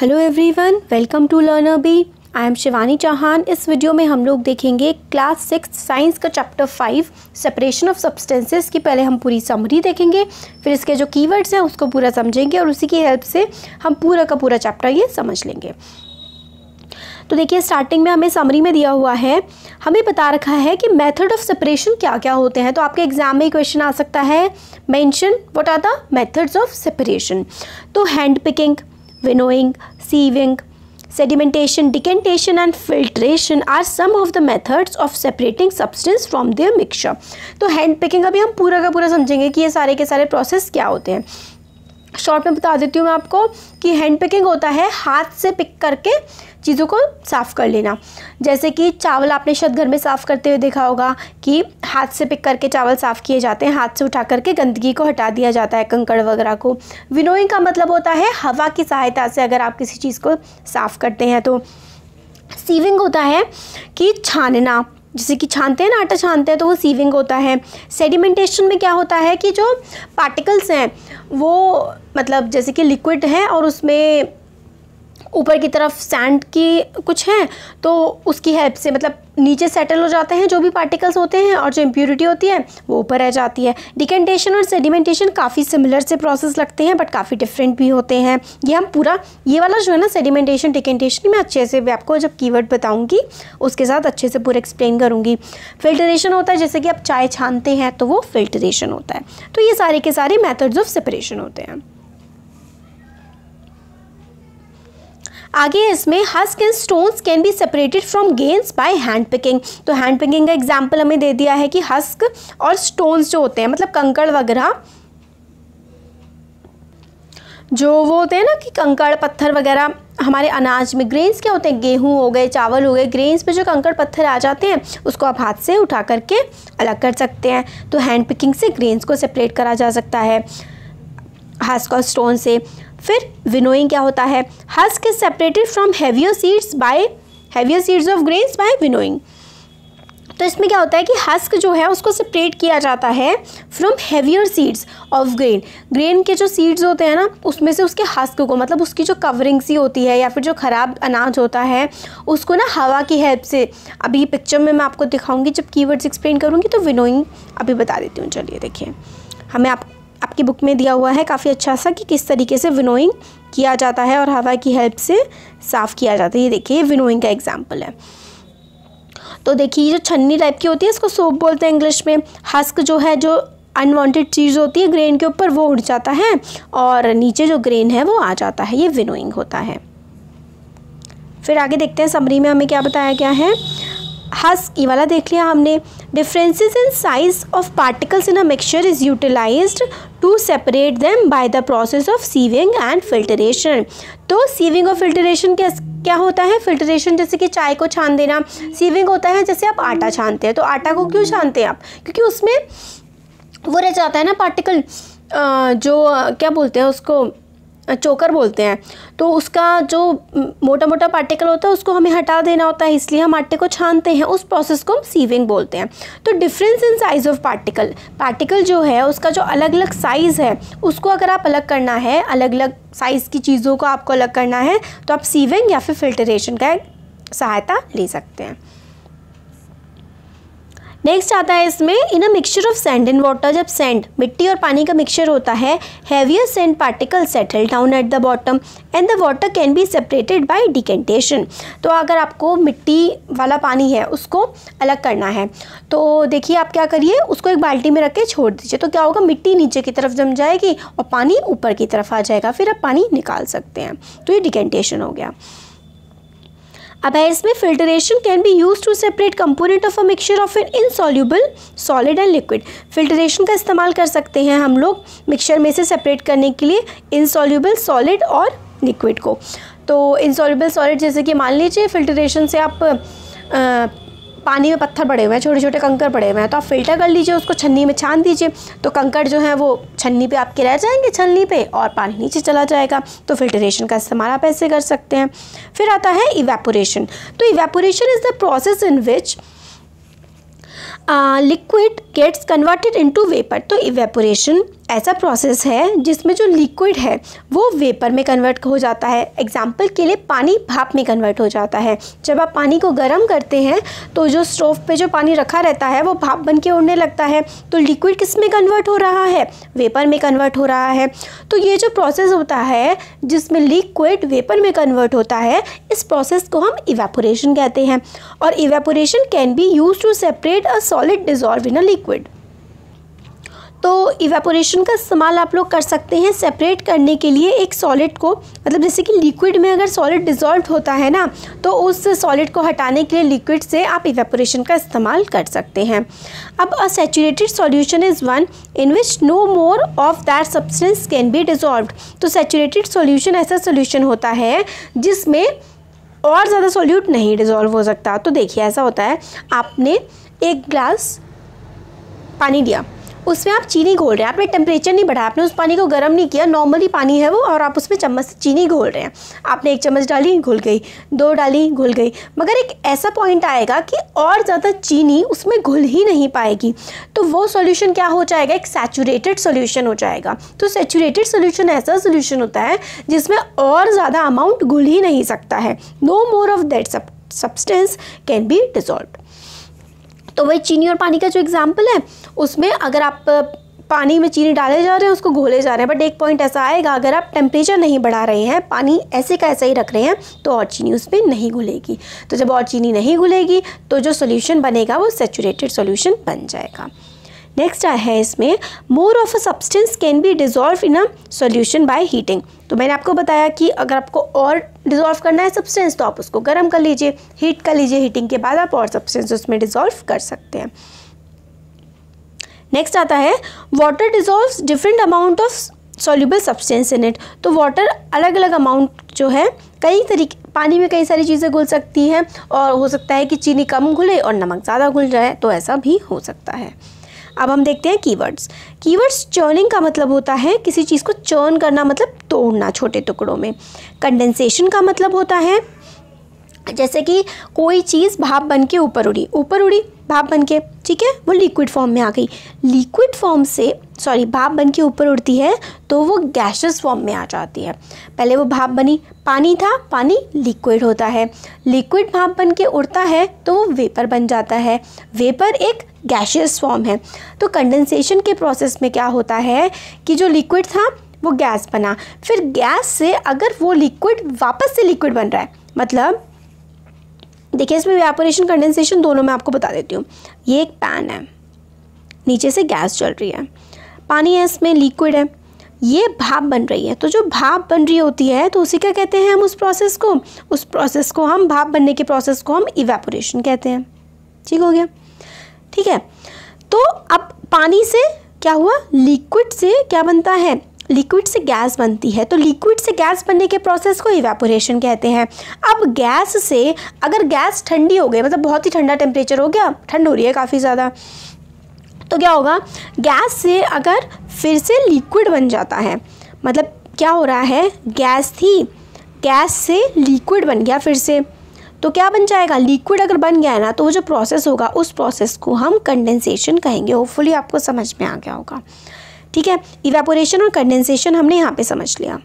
Hello everyone welcome to learner B I am Shivani Chauhan इस video में हम लोग देखेंगे क्लास सिक्स साइंस का chapter five separation of substances की पहले हम पूरी समरी देखेंगे, फिर इसके जो कीवर्ड्स हैं उसको पूरा समझेंगे और उसी की हेल्प से हम पूरा का पूरा चैप्टर ये समझ लेंगे। तो देखिए स्टार्टिंग में हमें समरी में दिया हुआ है, हमें बता रखा है कि मेथड ऑफ़ सेपरेशन क्या क्या होते हैं। तो आपके एग्ज़ाम में क्वेश्चन आ सकता है mention what are the methods of separation तो hand picking winnowing, sieving, sedimentation, decantation and filtration are some of the methods of separating substance from their mixture. तो हैंड पिकिंग अभी हम पूरा का पूरा समझेंगे कि ये सारे के सारे प्रोसेस क्या होते हैं शॉर्ट में बता देती हूँ मैं आपको कि हैंड पिकिंग होता है, हाथ से पिक करके चीज़ों को साफ़ कर लेना। जैसे कि चावल आपने शायद घर में साफ़ करते हुए देखा होगा कि हाथ से पिक करके चावल साफ़ किए जाते हैं, हाथ से उठा करके गंदगी को हटा दिया जाता है, कंकड़ वगैरह को। विनोइंग का मतलब होता है हवा की सहायता से अगर आप किसी चीज़ को साफ़ करते हैं तो। सीविंग होता है कि छानना। जैसे कि छानते हैं ना, आटा छानते हैं तो वो सीविंग होता है। सेडिमेंटेशन में क्या होता है कि जो पार्टिकल्स हैं, वो मतलब जैसे कि लिक्विड है और उसमें ऊपर की तरफ़ सैंड की कुछ है तो उसकी हेल्प से मतलब नीचे सेटल हो जाते हैं, जो भी पार्टिकल्स होते हैं और जो इम्प्योरिटी होती है, वो ऊपर रह जाती है। डिकेंटेशन और सेडिमेंटेशन काफ़ी सिमिलर से प्रोसेस लगते हैं बट काफ़ी डिफरेंट भी होते हैं। ये हम पूरा, ये वाला जो है ना सेडिमेंटेशन डिकेंटेशन मैं अच्छे से भी आपको जब कीवर्ड बताऊँगी, उसके साथ अच्छे से पूरा एक्सप्लेन करूँगी। फिल्टरेशन होता है, जैसे कि आप चाय छानते हैं तो वो फिल्टरेशन होता है। तो ये सारे के सारे मैथड्स ऑफ़ सेपरेशन होते हैं। आगे इसमें husk and stones can be separated from grains by hand picking तो हैंड पिकिंग का एग्ज़ाम्पल हमें दे दिया है कि हस्क और स्टोन्स जो होते हैं मतलब कंकड़ वगैरह, जो वो होते हैं ना कि कंकड़, पत्थर वगैरह, हमारे अनाज में ग्रेन्स क्या होते हैं? गेहूँ हो गए, चावल हो गए ग्रेन्स पे जो कंकड़, पत्थर आ जाते हैं, उसको आप हाथ से उठा करके अलग कर सकते हैं। तो हैंड पिकिंग से ग्रेन्स को सेपरेट करा जा सकता है, हस्क और स्टोन से। फिर विनोइंग क्या होता है? Husk is separated from heavier seeds by heavier seeds of grains by winnowing तो इसमें क्या होता है कि हस्क जो है, उसको सेपरेट किया जाता है from heavier seeds of grain grain के जो सीड्स होते हैं ना, उसमें से उसके हस्क को मतलब उसकी जो कवरिंग सी होती है या फिर जो ख़राब अनाज होता है, उसको ना हवा की हेल्प से। अभी पिक्चर में मैं आपको दिखाऊँगी, जब कीवर्ड्स एक्सप्लेन करूँगी तो विनोइंग अभी बता देती हूँ। चलिए देखिए, हमें आप आपकी बुक में दिया हुआ है काफ़ी अच्छा सा कि किस तरीके से विनोइंग किया जाता है और हवा की हेल्प से साफ़ किया जाता है। ये देखिए, ये विनोइंग का एग्ज़ाम्पल है। तो देखिए, ये जो छन्नी टाइप की होती है, इसको सोप बोलते हैं इंग्लिश में। हस्क जो है, जो अनवांटेड चीज़ होती है ग्रेन के ऊपर, वो उड़ जाता है और नीचे जो ग्रेन है, वो आ जाता है। ये विनोइंग होता है। फिर आगे देखते हैं समरी में हमें क्या बताया गया है। हस्क ये वाला देख लिया हमने। Differences in size of particles in a mixture is utilized to separate them by the process of sieving and filtration तो सीविंग और फिल्टरेशन क्या क्या होता है? फिल्टरेशन जैसे कि चाय को छान देना। सीविंग होता है जैसे आप आटा छानते हैं। तो आटा को क्यों छानते हैं आप? क्योंकि उसमें वो रह जाता है ना पार्टिकल जो, क्या बोलते हैं उसको? चोकर बोलते हैं। तो उसका जो मोटा मोटा पार्टिकल होता है, उसको हमें हटा देना होता है, इसलिए हम आटे को छानते हैं, उस प्रोसेस को हम सीविंग बोलते हैं। तो difference in size of particle particle जो है, उसका जो अलग अलग साइज़ है, उसको अगर आप अलग करना है अलग अलग साइज़ की चीज़ों को आपको अलग करना है तो आप सीविंग या फिर फिल्टरेशन का सहायता ले सकते हैं। नेक्स्ट आता है इसमें in a mixture of sand and water जब सैंड मिट्टी और पानी का मिक्सचर होता है heavier sand particle settle down at the bottom and the water can be separated by decantation तो अगर आपको मिट्टी वाला पानी है, उसको अलग करना है तो देखिए आप क्या करिए, उसको एक बाल्टी में रख के छोड़ दीजिए। तो क्या होगा, मिट्टी नीचे की तरफ़ जम जाएगी और पानी ऊपर की तरफ़ आ जाएगा, फिर आप पानी निकाल सकते हैं। तो ये डिकेंटेशन हो गया। अब इसमें filtration can be use to separate component of a mixture of an insoluble solid and liquid filtration का इस्तेमाल कर सकते हैं हम लोग मिक्सचर में से सेपरेट करने के लिए इनसॉल्यूबल सॉलिड और लिक्विड को। तो इनसॉल्यूबल सॉलिड जैसे कि मान लीजिए फिल्टरेशन से आप आ, पानी में पत्थर पड़े हुए हैं छोटे छोटे कंकर पड़े हुए हैं। तो आप फ़िल्टर कर लीजिए उसको, छन्नी में छान दीजिए। तो कंकर जो है वो छन्नी पे आपके रह जाएँगे, छन्नी पे, और पानी नीचे चला जाएगा। तो फिल्टरेशन का इस्तेमाल आप ऐसे कर सकते हैं। फिर आता है इवेपोरेशन तो evaporation is the process in which liquid gets converted into vapour तो इवेपोरेशन ऐसा प्रोसेस है जिसमें जो लिक्विड है, वो वेपर में कन्वर्ट हो जाता है। एग्ज़ाम्पल के लिए पानी भाप में कन्वर्ट हो जाता है। जब आप पानी को गर्म करते हैं तो जो स्टोव पे जो पानी रखा रहता है, वो भाप बन के उड़ने लगता है। तो लिक्विड किसमें कन्वर्ट हो रहा है? वेपर में कन्वर्ट हो रहा है। तो ये जो प्रोसेस होता है, जिसमें लिक्विड वेपर में कन्वर्ट होता है, इस प्रोसेस को हम इवेपोरेशन कहते हैं। और evaporation can be use to separate a solid dissolve in a liquid तो इवेपोरेशन का इस्तेमाल आप लोग कर सकते हैं सेपरेट करने के लिए एक सॉलिड को मतलब जैसे कि लिक्विड में अगर सॉलिड डिज़ोल्व होता है ना तो उस सॉलिड को हटाने के लिए लिक्विड से आप इवेपोरेशन का इस्तेमाल कर सकते हैं। अब a saturated solution is one in which no more of that substance can be dissolve तो सेचुरेटेड सॉल्यूशन ऐसा सोल्यूशन होता है जिसमें और ज़्यादा सॉल्यूट नहीं डिज़ोल्व हो सकता। तो देखिए ऐसा होता है, आपने एक ग्लास पानी दिया। उसमें आप चीनी घोल रहे हैं। आपने टेम्परेचर नहीं बढ़ाया, आपने उस पानी को गर्म नहीं किया। नॉर्मली पानी है वो और आप उसमें चम्मच से चीनी घोल रहे हैं। आपने एक चम्मच डाली, घुल गई। दो डाली, घुल गई। मगर एक ऐसा पॉइंट आएगा कि और ज़्यादा चीनी उसमें घुल ही नहीं पाएगी। तो वो सोल्यूशन क्या हो जाएगा? एक सैचुरेटेड सोल्यूशन हो जाएगा। तो सेचुरेटेड सोल्यूशन ऐसा सोल्यूशन होता है जिसमें और ज़्यादा अमाउंट घुल ही नहीं सकता है। No more of that substance can be dissolve तो वही चीनी और पानी का जो एग्ज़ाम्पल है, उसमें अगर आप पानी में चीनी डाले जा रहे हैं, उसको घोले जा रहे हैं बट एक पॉइंट ऐसा आएगा, अगर आप टेम्परेचर नहीं बढ़ा रहे हैं, पानी ऐसे का ऐसा ही रख रहे हैं तो और चीनी उसमें नहीं घुलेगी। तो जब और चीनी नहीं घुलेगी तो जो सोल्यूशन बनेगा वो सेचूरेटेड सोल्यूशन बन जाएगा। नेक्स्ट आया है इसमें more of a substance can be dissolve in a solution by heating तो मैंने आपको बताया कि अगर आपको और डिजॉल्व करना है सब्सटेंस तो आप उसको गर्म कर लीजिए हीट कर लीजिए हीटिंग के बाद आप और सब्सटेंस उसमें डिजॉल्व कर सकते हैं। नेक्स्ट आता है water dissolve different amount of soluble substance in it तो वाटर अलग अलग अमाउंट जो है, कई तरीके, पानी में कई सारी चीज़ें घुल सकती हैं, और हो सकता है कि चीनी कम घुले और नमक ज़्यादा घुल जाए तो ऐसा भी हो सकता है। अब हम देखते हैं कीवर्ड्स कीवर्ड्स चर्निंग का मतलब होता है किसी चीज़ को चर्न करना मतलब तोड़ना छोटे टुकड़ों में. कंडेंसेशन का मतलब होता है जैसे कि कोई चीज़ भाप बन के ऊपर उड़ी. ऊपर उड़ी भाप बन के ठीक है? वो लिक्विड फॉर्म में आ गई। लिक्विड फॉर्म से सॉरी भाप बन के ऊपर उड़ती है तो वो गैशेस फॉर्म में आ जाती है। पहले वो भाप बनी, पानी था, पानी लिक्विड होता है। लिक्विड भाप बन के उड़ता है तो वो वेपर बन जाता है। वेपर एक गैशियस फॉर्म है। तो कंडेंसेशन के प्रोसेस में क्या होता है कि जो लिक्विड था, वो गैस बना। फिर गैस से अगर वो लिक्विड वापस से लिक्विड बन रहा है मतलब देखिए, इसमें वेपोरेशन कंडेंसेशन दोनों में आपको बता देती हूँ। ये एक पैन है। नीचे से गैस चल रही है। पानी है, इसमें लिक्विड है। ये भाप बन रही है। तो जो भाप बन रही होती है तो उसी क्या कहते हैं हम उस प्रोसेस को? उस प्रोसेस को हम भाप बनने के प्रोसेस को हम इवेपोरेशन कहते हैं। ठीक हो गया? ठीक है। तो अब पानी से क्या हुआ? लिक्विड से क्या बनता है? लिक्विड से गैस बनती है तो लिक्विड से गैस बनने के प्रोसेस को इवेपोरेशन कहते हैं। अब गैस से अगर गैस ठंडी हो गई मतलब बहुत ही ठंडा टेम्परेचर हो गया, ठंड हो रही है काफ़ी ज़्यादा तो क्या होगा? गैस से अगर फिर से लिक्विड बन जाता है मतलब क्या हो रहा है? गैस थी, गैस से लिक्विड बन गया फिर से तो क्या बन जाएगा? लिक्विड अगर बन गया है ना तो वो जो प्रोसेस होगा, उस प्रोसेस को हम कंडेंसेशन कहेंगे। होपफुली आपको समझ में आ गया होगा। ठीक है? इवेपोरेशन और कंडेंसेशन हमने यहाँ पे समझ लिया।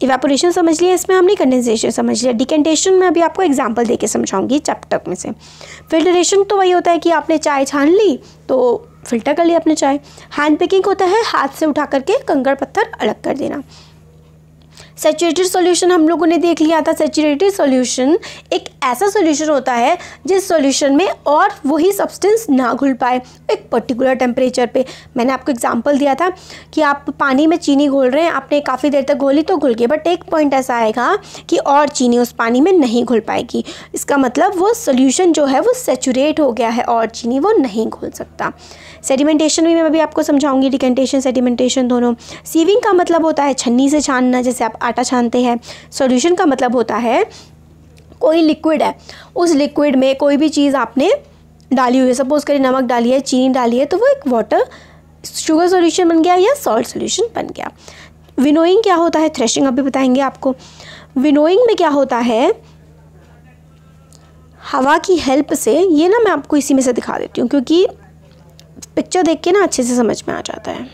इवेपोरेशन समझ लिया, इसमें हमने कंडेंसेशन समझ लिया। डिकेंटेशन में अभी आपको एग्जांपल देके समझाऊँगी चैप्टर में से। फिल्टरेशन तो वही होता है कि आपने चाय छान ली तो फ़िल्टर कर लिया अपने चाय। हैंड पिकिंग होता है, हाथ से उठा करके कंकड़ पत्थर अलग कर देना। सेचुरेटेड सॉल्यूशन हम लोगों ने देख लिया था। सेचुरेटेड सॉल्यूशन एक ऐसा सॉल्यूशन होता है, जिस सॉल्यूशन में और वही सब्सटेंस ना घुल पाए एक पर्टिकुलर टेम्परेचर पे। मैंने आपको एग्जांपल दिया था कि आप पानी में चीनी घोल रहे हैं, आपने काफ़ी देर तक घोली तो घुल गई बट एक पॉइंट ऐसा आएगा कि और चीनी उस पानी में नहीं घुल पाएगी। इसका मतलब वो सोल्यूशन जो है वो सेचुरेट हो गया है, और चीनी वो नहीं घुल सकता। सेडिमेंटेशन भी मैं अभी आपको समझाऊँगी डिकेंटेशन सेडिमेंटेशन दोनों। सीविंग का मतलब होता है छन्नी से छानना, जैसे आप आटा छानते हैं। सॉल्यूशन का मतलब होता है, कोई लिक्विड है, उस लिक्विड में कोई भी चीज़ आपने डाली हुई है। सपोज़ करिए नमक डाली है चीनी डाली है तो वो एक वाटर शुगर सोल्यूशन बन गया या सॉल्ट सोल्यूशन बन गया। विनोइंग क्या होता है? थ्रेशिंग अभी बताएँगे आपको। विनोइंग में क्या होता है? हवा की हेल्प से, ये ना मैं आपको इसी में से दिखा देती हूँ, क्योंकि पिक्चर देख के ना अच्छे से समझ में आ जाता है।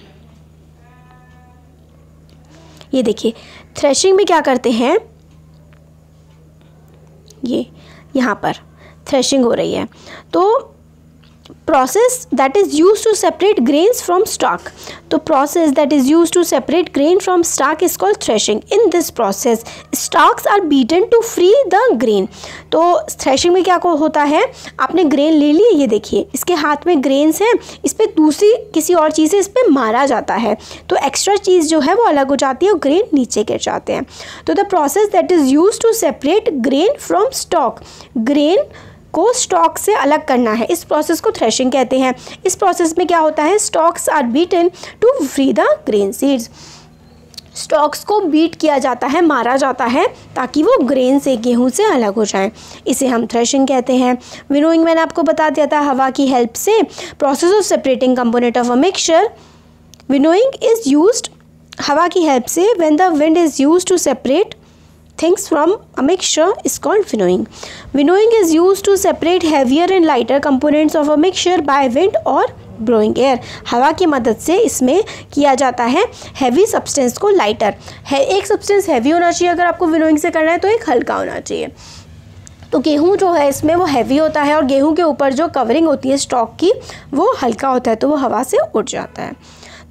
ये देखिए थ्रेशिंग में क्या करते हैं? ये, यहाँ पर थ्रेशिंग हो रही है। तो process that is use to separate grains from stalk तो process that is use to separate grain from stalk is called threshing in this process stalks are beaten to free the grain तो threshing में क्या होता है? आपने grain ले लिए ये देखिए, इसके हाथ में ग्रेन्स हैं, इस पर दूसरी किसी और चीज़ से इस पर मारा जाता है। तो एक्स्ट्रा चीज़ जो है, वो अलग हो जाती है और ग्रेन नीचे गिर जाते हैं। तो the process that is use to separate grain from stalk grain को स्टॉक से अलग करना है। इस प्रोसेस को थ्रेशिंग कहते हैं। इस प्रोसेस में क्या होता है? Stalks are beaten to free the grain seeds stalks को बीट किया जाता है, मारा जाता है, ताकि वो ग्रेन से, गेहूँ से अलग हो जाए। इसे हम थ्रेशिंग कहते हैं। विनोइंग मैंने आपको बता दिया था हवा की हेल्प से। Process of separating component of a mixture winnowing is used हवा की हेल्प से when the wind is use to separate things from a mixture is called winnowing. Winnowing is used to separate heavier and lighter components of a mixture by wind or blowing air हवा की मदद से इसमें किया जाता है heavy substance को lighter है एक सब्सटेंस हैवी होना चाहिए अगर आपको विनोइंग से करना है तो एक हल्का होना चाहिए तो गेहूँ जो है, इसमें वो हैवी होता है और गेहूँ के ऊपर जो कवरिंग होती है स्टॉक की, वो हल्का होता है तो वो हवा से उड़ जाता है।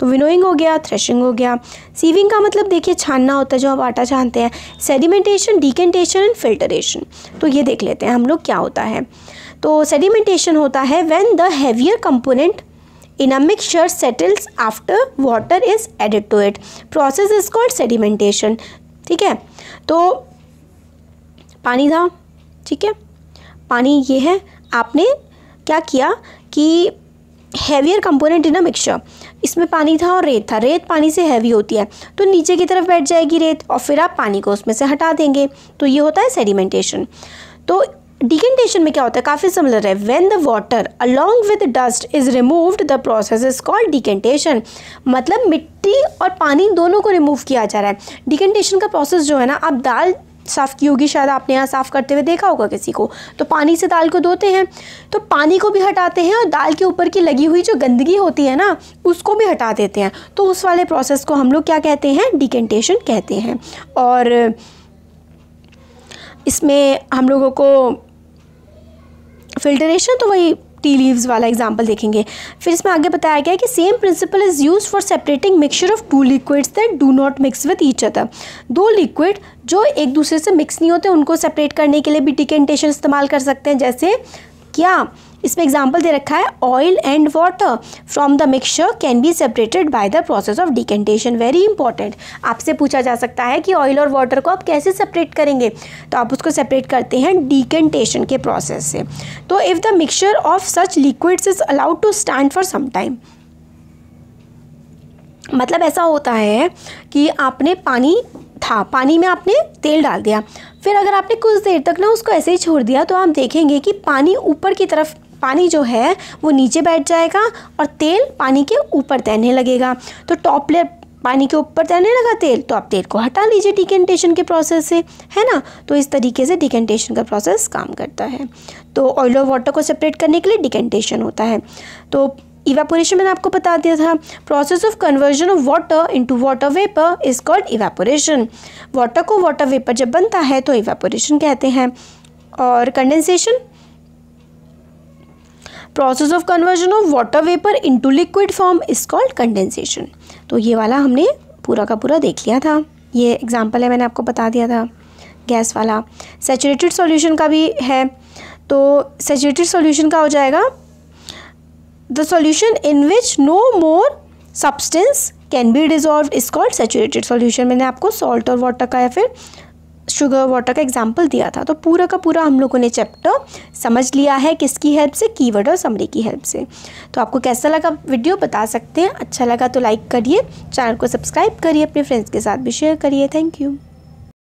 तो विनोइंग हो गया थ्रेशिंग हो गया। सीविंग का मतलब देखिए, छानना होता है जो आप आटा छानते हैं। सेडिमेंटेशन डिकेंटेशन एंड फिल्टरेशन तो ये देख लेते हैं हम लोग क्या होता है। तो सेडिमेंटेशन होता है when the heavier component in a mixture settles after water is added to it process is called sedimentation ठीक है? तो पानी था। ठीक है? पानी ये है। आपने क्या किया कि heavier component in a mixture इसमें पानी था और रेत था। रेत पानी से हैवी होती है। तो नीचे की तरफ़ बैठ जाएगी रेत और फिर आप पानी को उसमें से हटा देंगे। तो ये होता है सेडिमेंटेशन तो डिकेंटेशन में क्या होता है? काफ़ी सिमिलर है। When the water along with dust is removed the process is called decantation मतलब मिट्टी और पानी दोनों को रिमूव किया जा रहा है। डिकेंटेशन का प्रोसेस जो है ना, आप दाल साफ़ की होगी, शायद आपने यहाँ साफ़ करते हुए देखा होगा किसी को। तो पानी से दाल को धोते हैं। तो पानी को भी हटाते हैं और दाल के ऊपर की लगी हुई जो गंदगी होती है ना, उसको भी हटा देते हैं। तो उस वाले प्रोसेस को हम लोग क्या कहते हैं? डिकेंटेशन कहते हैं। और इसमें हम लोगों को फिल्टरेशन तो वही टी लीव्स वाला एग्ज़ाम्पल देखेंगे। फिर इसमें आगे बताया गया कि same principle is use for separating mixture of two liquids that do not mix with each other दो लिक्विड जो एक दूसरे से मिक्स नहीं होते, उनको सेपरेट करने के लिए भी डिकेंटेशन इस्तेमाल कर सकते हैं, जैसे क्या। इसमें एग्ज़ाम्पल दे रखा है oil and water from the mixture can be separated by the process of decantation very important आपसे पूछा जा सकता है कि ऑयल और वाटर को आप कैसे सेपरेट करेंगे? तो आप उसको सेपरेट करते हैं डिकेंटेशन के प्रोसेस से। तो if the mixture of such liquids is allowed to stand for some time मतलब ऐसा होता है कि आपने पानी था। पानी में आपने तेल डाल दिया। फिर अगर आपने कुछ देर तक ना उसको ऐसे ही छोड़ दिया तो आप देखेंगे कि पानी ऊपर की तरफ़, पानी जो है, वो नीचे बैठ जाएगा और तेल पानी के ऊपर तैरने लगेगा। तो टॉप लेयर पानी के ऊपर तैरने लगा तेल तो आप तेल को हटा लीजिए डिकेंटेशन के प्रोसेस से, है ना? तो इस तरीके से डिकेंटेशन का प्रोसेस काम करता है। तो ऑयल और वाटर को सेपरेट करने के लिए डिकेंटेशन होता है। तो इवेपोरेशन मैंने आपको बता दिया था। Process of conversion of water into water vapour is called evaporation water को वाटर वेपर जब बनता है तो इवेपोरेशन कहते हैं। और condensation process of conversion of water vapour into liquid form is called condensation तो ये वाला हमने पूरा का पूरा देख लिया था। ये एग्ज़ाम्पल है, मैंने आपको बता दिया था। गैस वाला। सेचुरेटेड सॉल्यूशन का भी है। तो सेचुरेटेड सॉल्यूशन का हो जाएगा the solution in which no more substance can be dissolve is called saturated solution मैंने आपको सॉल्ट और वाटर का या फिर शुगर वाटर का एग्ज़ाम्पल दिया था। तो पूरा का पूरा हम लोगों ने चैप्टर समझ लिया है किसकी हेल्प से कीवर्ड और समरी की हेल्प से। तो आपको कैसा लगा वीडियो बता सकते हैं। अच्छा लगा तो लाइक करिए चैनल को सब्सक्राइब करिए, अपने फ्रेंड्स के साथ भी शेयर करिए। Thank you